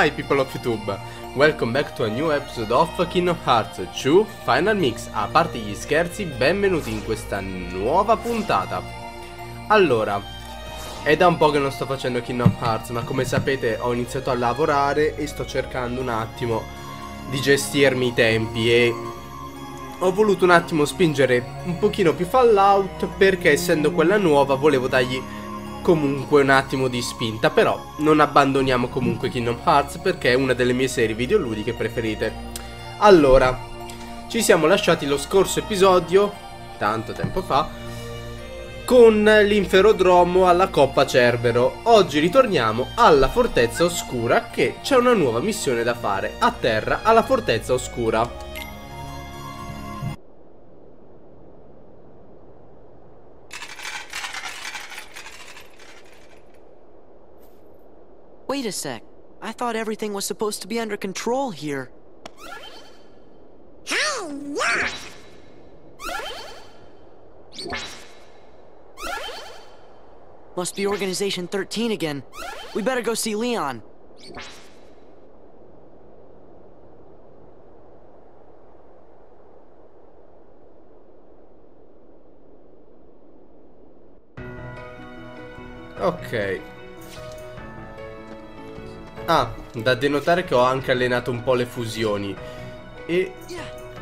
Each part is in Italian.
Hi people of YouTube, welcome back to a new episode of Kingdom Hearts 2 Final Mix. A parte gli scherzi, benvenuti in questa nuova puntata. Allora, è da un po' che non sto facendo Kingdom Hearts Ma come sapete ho iniziato a lavorare e sto cercando un attimo di gestirmi i tempi E ho voluto un attimo spingere un pochino più Fallout Perché essendo quella nuova volevo dargli comunque un attimo di spinta Però non abbandoniamo comunque Kingdom Hearts perché è una delle mie serie videoludiche preferite. Allora, ci siamo lasciati lo scorso episodio, tanto tempo fa Con l'inferodromo alla Coppa Cerbero. Oggi ritorniamo alla Fortezza Oscura che c'è una nuova missione da fare A terra alla Fortezza Oscura Wait a sec. I thought everything was supposed to be under control here. Must be Organization 13 again. We better go see Leon. Ok Ah, da denotare che ho anche allenato un po' le fusioni. E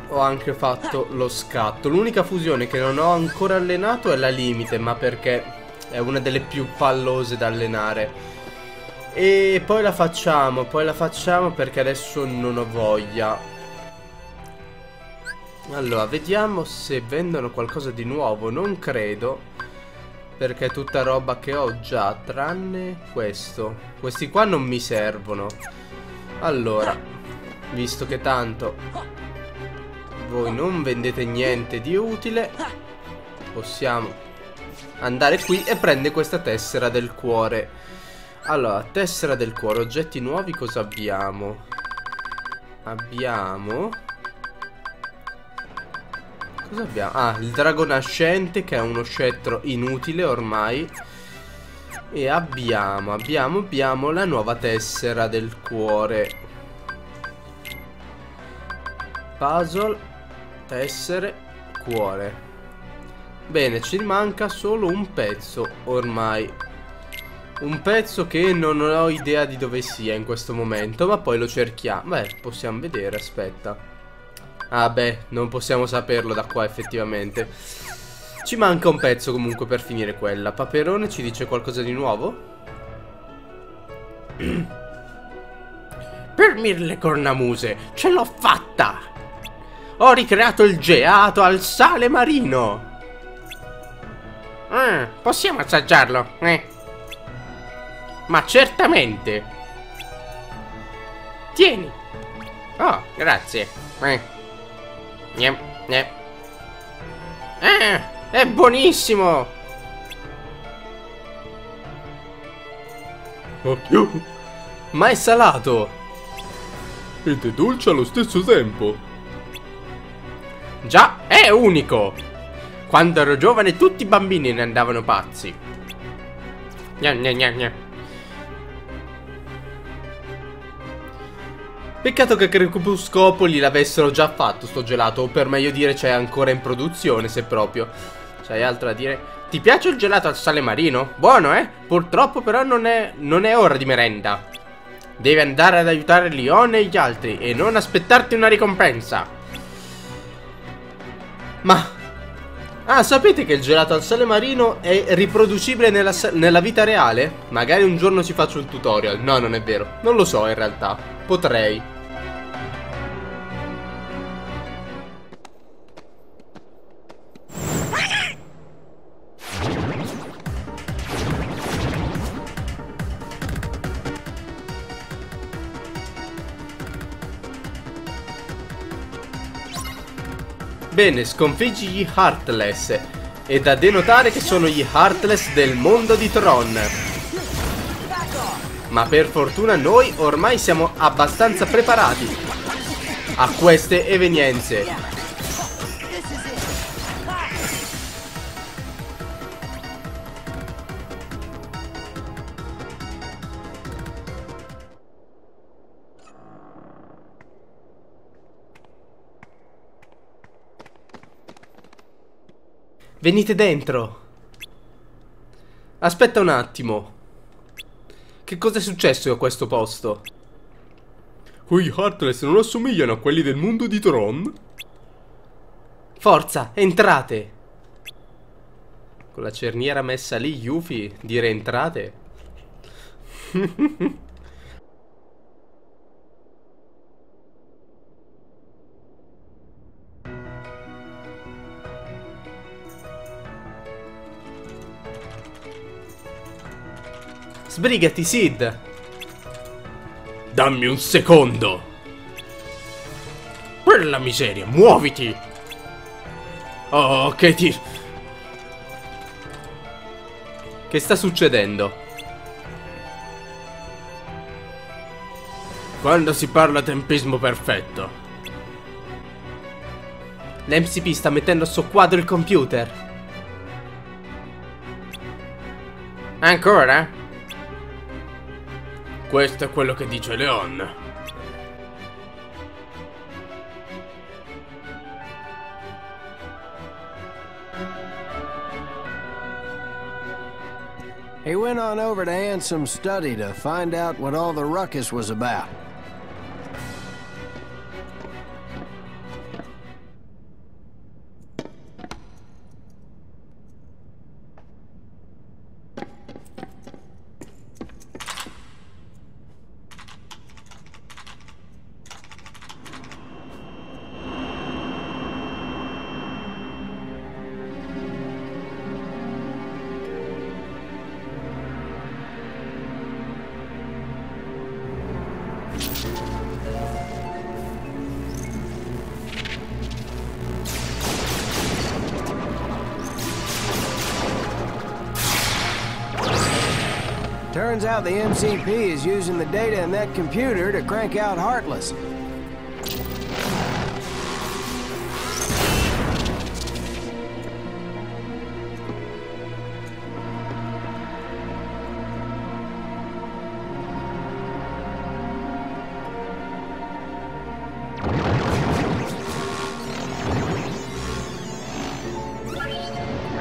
ho anche fatto lo scatto. L'unica fusione che non ho ancora allenato è la limite Ma perché è una delle più pallose da allenare. E poi la facciamo, poi la facciamo perché adesso non ho voglia. Allora, vediamo se vendono qualcosa di nuovo. Non credo perché è tutta roba che ho già Tranne questo. Questi qua non mi servono. Allora Visto che tanto Voi non vendete niente di utile Possiamo Andare qui e prendere questa tessera del cuore. Allora, tessera del cuore Oggetti nuovi cosa abbiamo? Abbiamo Cosa abbiamo? Ah, il drago nascente che è uno scettro inutile ormai. E abbiamo, abbiamo, abbiamo la nuova tessera del cuore. Puzzle, tessere, cuore. Bene, ci manca solo un pezzo ormai. Un pezzo che non ho idea di dove sia in questo momento Ma poi lo cerchiamo. Beh, possiamo vedere, aspetta Ah beh, non possiamo saperlo da qua effettivamente Ci manca un pezzo comunque per finire quella Paperone ci dice qualcosa di nuovo? per mille cornamuse, ce l'ho fatta! Ho ricreato il geato al sale marino ah, Possiamo assaggiarlo, eh? Ma certamente Tieni Oh, grazie eh. Gnam, gnam. Eh, è buonissimo! Occhio! Ma è salato! Ed è dolce allo stesso tempo. Già, è unico! Quando ero giovane tutti i bambini ne andavano pazzi. Gnam, gnam, gnam, gnam. Peccato che Crepuscopoli l'avessero già fatto sto gelato O per meglio dire c'è ancora in produzione se proprio C'hai altro da dire? Ti piace il gelato al sale marino? Buono eh? Purtroppo però non è, non è ora di merenda Devi andare ad aiutare Lione e gli altri E non aspettarti una ricompensa Ma Ah, sapete che il gelato al sale marino è riproducibile nella, nella, vita reale? Magari un giorno ci faccio un tutorial. No, non è vero. Non lo so in realtà. Potrei. Bene, sconfiggi gli Heartless. È da denotare che sono gli Heartless del mondo di Tron. Ma per fortuna noi ormai siamo abbastanza preparati a queste evenienze. Venite dentro. Aspetta un attimo. Che cosa è successo a questo posto? Quei Heartless non assomigliano a quelli del mondo di Tron? Forza, entrate. Con la cerniera messa lì, Yuffie, dire entrate. Sbrigati, Sid. Dammi un secondo! Quella miseria, muoviti! Oh, che ti... Che sta succedendo? Quando si parla tempismo perfetto. L'MCP sta mettendo a soqquadro il computer. Ancora? Questo è quello che dice Leon. He went on over to Ansom's study to find out what all the ruckus was about. Turns out the MCP is using the data in that computer to crank out Heartless.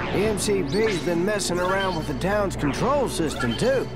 The MCP's been messing around with the town's control system, too.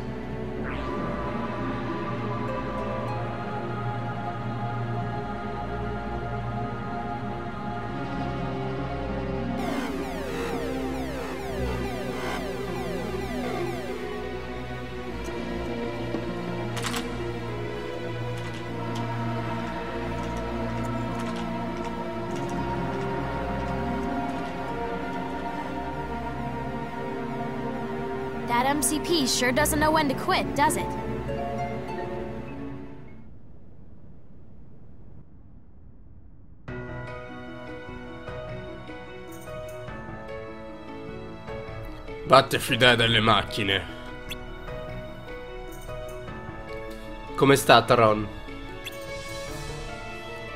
MCP sure doesn't know when to quit, does it? Vatte fidare delle macchine. Come sta Tron?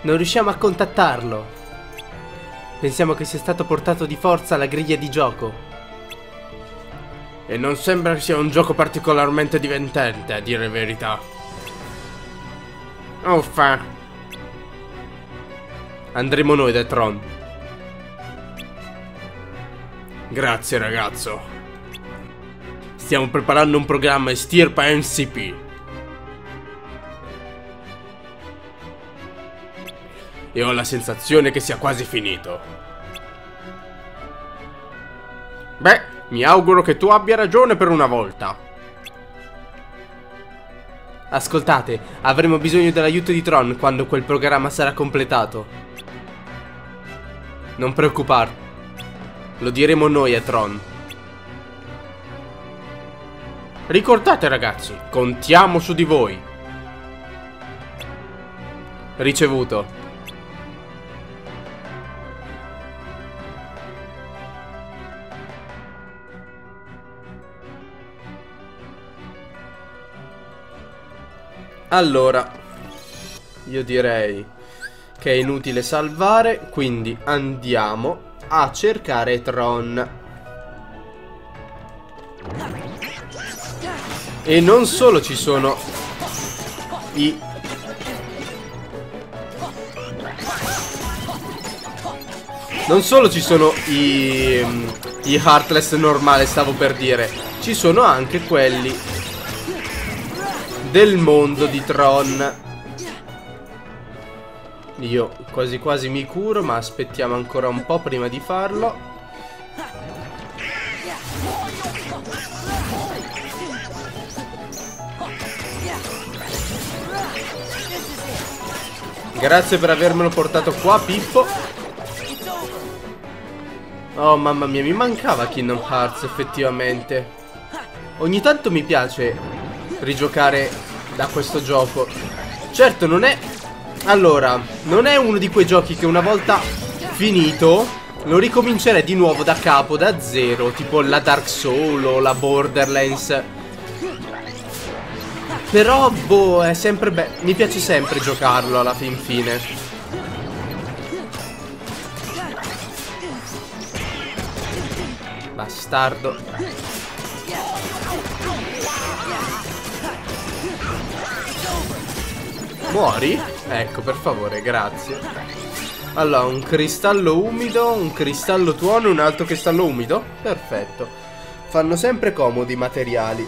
Non riusciamo a contattarlo. Pensiamo che sia stato portato di forza alla griglia di gioco. E non sembra sia un gioco particolarmente divertente, a dire verità. Uffa. Andremo noi da Tron. Grazie ragazzo. Stiamo preparando un programma estirpa NCP. E ho la sensazione che sia quasi finito. Beh, mi auguro che tu abbia ragione per una volta. Ascoltate, avremo bisogno dell'aiuto di Tron quando quel programma sarà completato. Non preoccuparti. Lo diremo noi a Tron. Ricordate ragazzi, contiamo su di voi. Ricevuto. Allora, io direi che è inutile salvare, quindi andiamo a cercare Tron. E non solo ci sono i... Non solo ci sono i, i Heartless normali, stavo per dire, ci sono anche quelli del mondo di Tron. Io quasi quasi mi curo, ma aspettiamo ancora un po' prima di farlo. Grazie per avermelo portato qua, Pippo. Oh, mamma mia, mi mancava Kingdom Hearts, effettivamente. Ogni tanto mi piace rigiocare da questo gioco. Certo, non è... Allora, non è uno di quei giochi che una volta finito lo ricomincerei di nuovo da capo, da zero, tipo la Dark Soul o la Borderlands. Però, boh, è sempre bello. Mi piace sempre giocarlo alla fin fine. Bastardo. Muori? Ecco, per favore, grazie. Allora, un cristallo umido, un cristallo tuono e un altro cristallo umido. Perfetto. Fanno sempre comodi i materiali.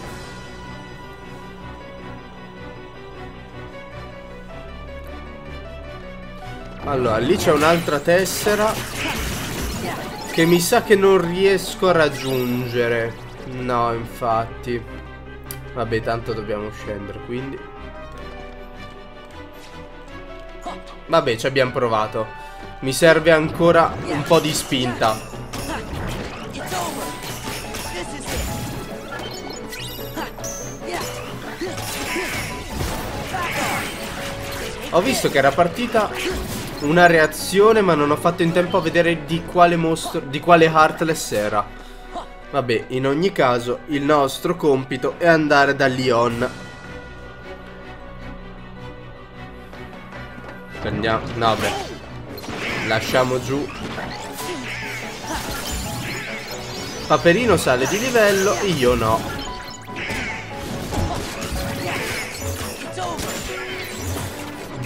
Allora, lì c'è un'altra tessera Che mi sa che non riesco a raggiungere No, infatti Vabbè, tanto dobbiamo scendere, quindi Vabbè, ci abbiamo provato Mi serve ancora un po' di spinta Ho visto che era partita una reazione ma non ho fatto in tempo a vedere di quale mostro, di quale Heartless era. Vabbè, in ogni caso il nostro compito è andare da Leon. Prendiamo, no beh, lasciamo giù. Paperino sale di livello, io no.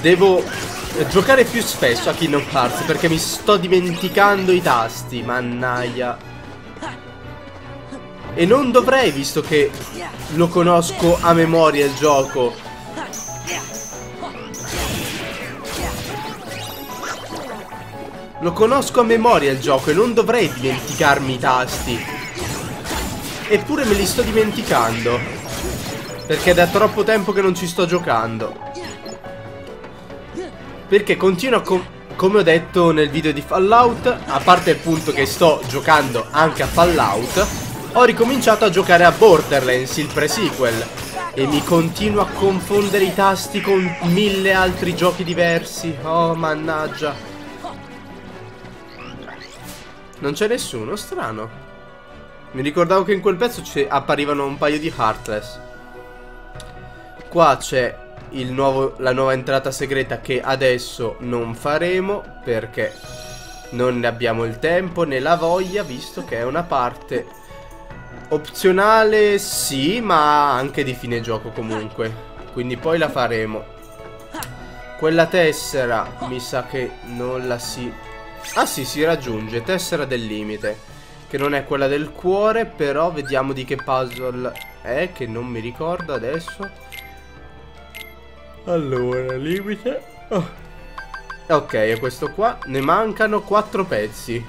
Devo giocare più spesso a Kingdom Hearts perché mi sto dimenticando i tasti, mannaia. E non dovrei, visto che lo conosco a memoria il gioco. Lo conosco a memoria il gioco e non dovrei dimenticarmi i tasti. Eppure me li sto dimenticando. Perché è da troppo tempo che non ci sto giocando. Perché continuo com come ho detto nel video di Fallout A parte il punto che sto giocando anche a Fallout Ho ricominciato a giocare a Borderlands, il pre-sequel E mi continuo a confondere i tasti con mille altri giochi diversi Oh mannaggia Non c'è nessuno, strano. Mi ricordavo che in quel pezzo apparivano un paio di Heartless. Qua c'è la nuova entrata segreta che adesso non faremo perché non ne abbiamo il tempo né la voglia visto che è una parte opzionale sì ma anche di fine gioco comunque. Quindi poi la faremo. Quella tessera mi sa che non la si ah sì si raggiunge tessera del limite che non è quella del cuore però vediamo di che puzzle è che non mi ricordo adesso allora, limite. Oh. Ok, e questo qua ne mancano 4 pezzi.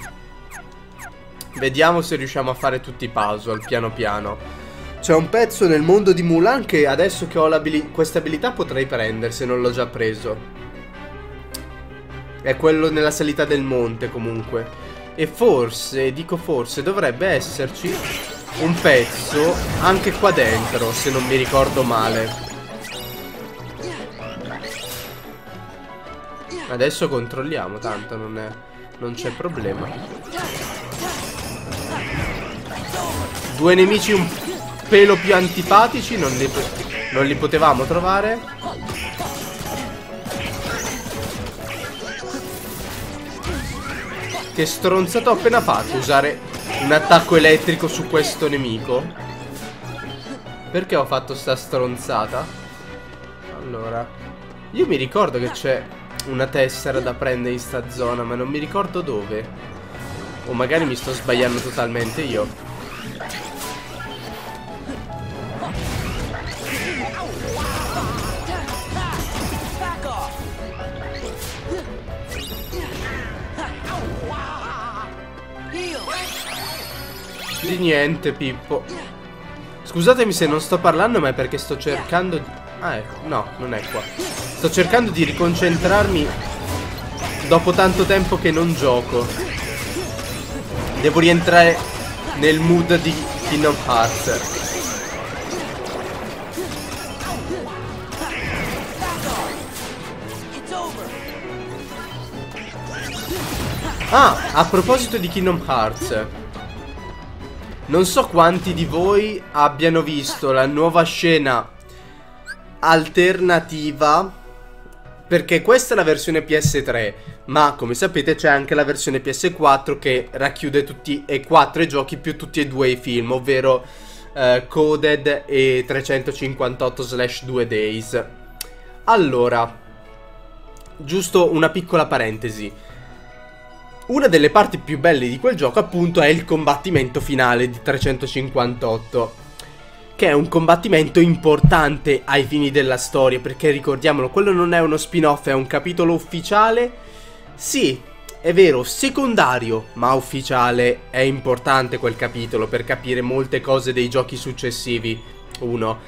Vediamo se riusciamo a fare tutti i puzzle piano piano. C'è un pezzo nel mondo di Mulan che adesso che ho questa abilità potrei prendere se non l'ho già preso. È quello nella salita del monte comunque. E forse, dico forse, dovrebbe esserci un pezzo anche qua dentro, se non mi ricordo male. Adesso controlliamo, tanto non, c'è problema. Due nemici un pelo più antipatici, non li, non li potevamo trovare. Che stronzato ho appena fatto usare un attacco elettrico su questo nemico. Perché ho fatto sta stronzata? Allora, io mi ricordo che c'è una tessera da prendere in sta zona, ma non mi ricordo dove. O magari mi sto sbagliando totalmente io. Di niente, Pippo. Scusatemi se non sto parlando, ma è perché sto cercando di... Ah, ecco. No, non è qua. Sto cercando di riconcentrarmi dopo tanto tempo che non gioco. Devo rientrare nel mood di Kingdom Hearts. Ah, a proposito di Kingdom Hearts. Non so quanti di voi abbiano visto la nuova scena alternativa perché questa è la versione PS3 ma come sapete c'è anche la versione PS4 che racchiude tutti e quattro i giochi più tutti e due i film ovvero uh, Coded e 358 slash 2 Days. Allora giusto una piccola parentesi una delle parti più belle di quel gioco appunto è il combattimento finale di 358 che è un combattimento importante ai fini della storia perché ricordiamolo quello non è uno spin-off è un capitolo ufficiale. Sì è vero secondario ma ufficiale è importante quel capitolo per capire molte cose dei giochi successivi. Uno.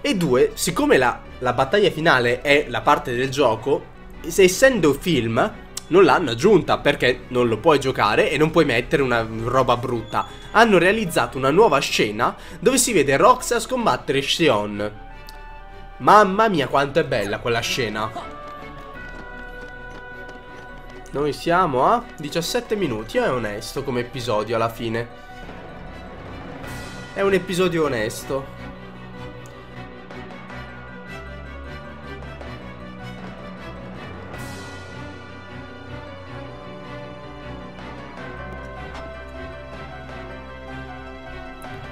E due siccome la, la battaglia finale è la parte del gioco essendo film non l'hanno aggiunta perché non lo puoi giocare e non puoi mettere una roba brutta. Hanno realizzato una nuova scena dove si vede Roxas combattere Xion. Mamma mia quanto è bella quella scena. Noi siamo a 17 minuti, è onesto come episodio alla fine. È un episodio onesto.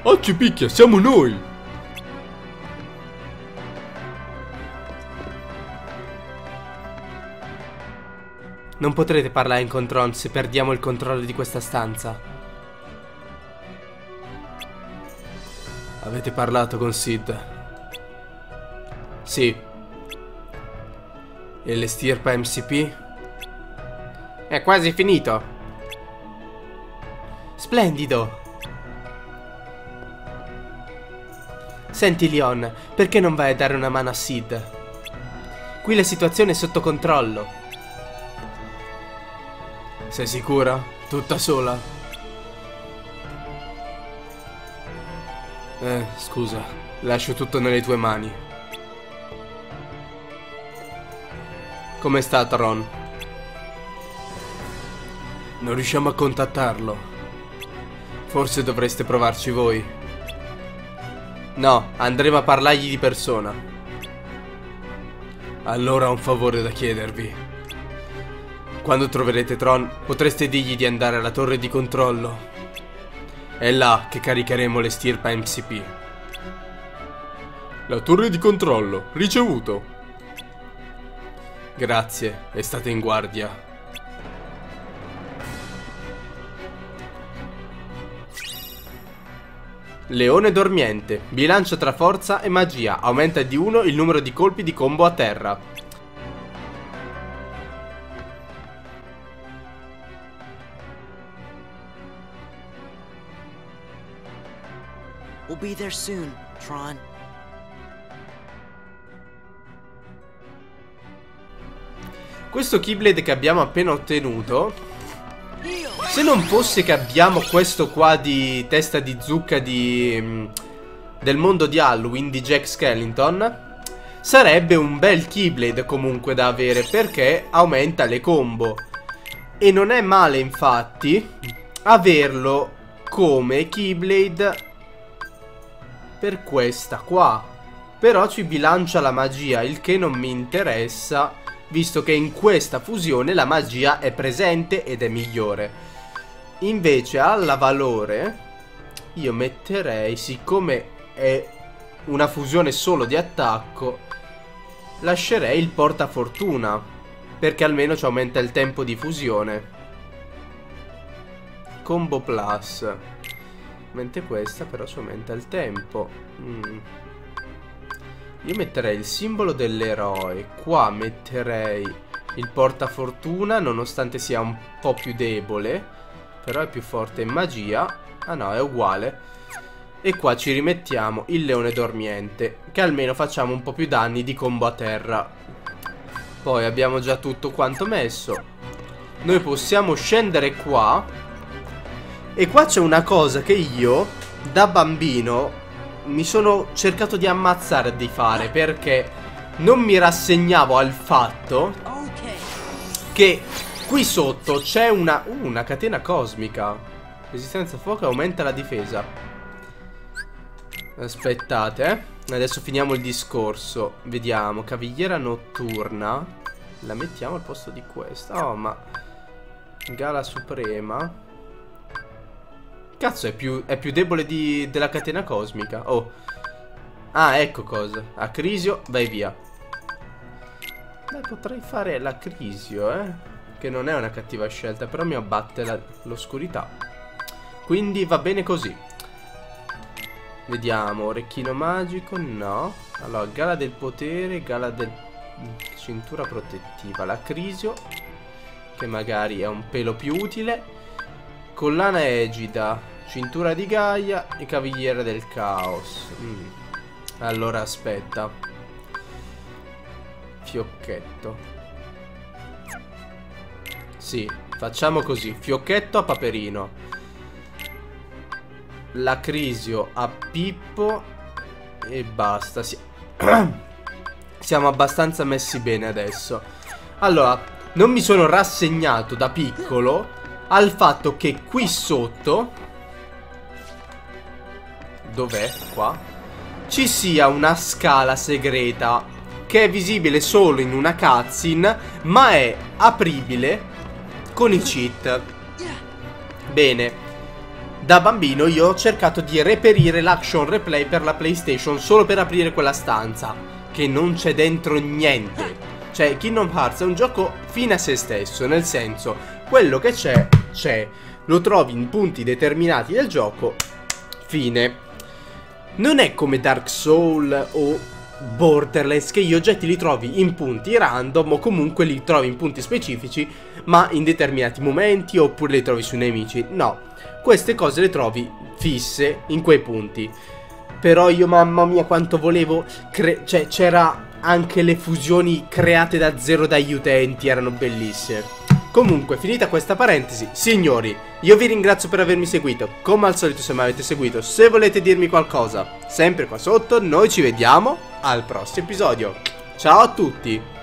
Oggi picchia, siamo noi! Non potrete parlare in control se perdiamo il controllo di questa stanza. Avete parlato con Sid? Sì. E l'estirpa MCP? È quasi finito. Splendido. Senti Leon, perché non vai a dare una mano a Sid? Qui la situazione è sotto controllo. Sei sicura? Tutta sola? Eh, scusa, lascio tutto nelle tue mani. Come sta Tron? Non riusciamo a contattarlo. Forse dovreste provarci voi. No, andremo a parlargli di persona. Allora ho un favore da chiedervi. Quando troverete Tron, potreste dirgli di andare alla torre di controllo. È là che caricheremo le stirpa MCP. La torre di controllo, ricevuto. Grazie, e state in guardia. Leone dormiente. Bilancia tra forza e magia. Aumenta di 1 il numero di colpi di combo a terra. We'll be there soon, Tron. Questo Keyblade che abbiamo appena ottenuto Se non fosse che abbiamo questo qua di testa di zucca di, mm, del mondo di Halloween di Jack Skellington Sarebbe un bel Keyblade comunque da avere perché aumenta le combo E non è male infatti averlo come Keyblade per questa qua Però ci bilancia la magia il che non mi interessa visto che in questa fusione la magia è presente ed è migliore. Invece alla valore io metterei, siccome è una fusione solo di attacco, lascerei il portafortuna, perché almeno ci aumenta il tempo di fusione. combo plus. Mentre questa però ci aumenta il tempo. Mm. Io metterei il simbolo dell'eroe. Qua metterei il portafortuna, nonostante sia un po' più debole. Però è più forte in magia. Ah no, è uguale. E qua ci rimettiamo il leone dormiente, che almeno facciamo un po' più danni di combo a terra. Poi abbiamo già tutto quanto messo. Noi possiamo scendere qua. E qua c'è una cosa che io, da bambino, mi sono cercato di ammazzare di fare perché non mi rassegnavo al fatto che qui sotto c'è una, uh, una catena cosmica. Resistenza a fuoco aumenta la difesa. Aspettate, eh. Adesso finiamo il discorso. Vediamo, cavigliera notturna. La mettiamo al posto di questa. Oh, ma... Gala suprema. Cazzo, è più, è più debole di, della catena cosmica. Oh. Ah, ecco cosa. Acrisio, vai via. Beh, potrei fare l'acrisio, eh. Che non è una cattiva scelta, però mi abbatte l'oscurità. Quindi va bene così. Vediamo, orecchino magico, no. Allora, gala del potere, gala del... Cintura protettiva, l'acrisio, che magari è un pelo più utile. Collana egida, cintura di Gaia e cavigliere del caos. Mm. Allora aspetta. Fiocchetto. Sì, facciamo così. Fiocchetto a Paperino. Lacrisio a Pippo. E basta. Si... Siamo abbastanza messi bene adesso. Allora, non mi sono rassegnato da piccolo al fatto che qui sotto Dov'è? Qua Ci sia una scala segreta Che è visibile solo in una cutscene Ma è apribile Con i cheat Bene da bambino io ho cercato di reperire l'action replay per la PlayStation solo per aprire quella stanza, che non c'è dentro niente. Cioè, Kingdom Hearts è un gioco fine a se stesso, nel senso, quello che c'è, c'è. Lo trovi in punti determinati del gioco, fine. Non è come Dark Soul o Borderlands che gli oggetti li trovi in punti random o comunque li trovi in punti specifici ma in determinati momenti oppure li trovi sui nemici. No, queste cose le trovi fisse in quei punti. Però io mamma mia quanto volevo, cioè c'era anche le fusioni create da zero dagli utenti, erano bellissime. Comunque, finita questa parentesi, signori, io vi ringrazio per avermi seguito. Come al solito, se mi avete seguito, se volete dirmi qualcosa, sempre qua sotto, noi ci vediamo al prossimo episodio. Ciao a tutti!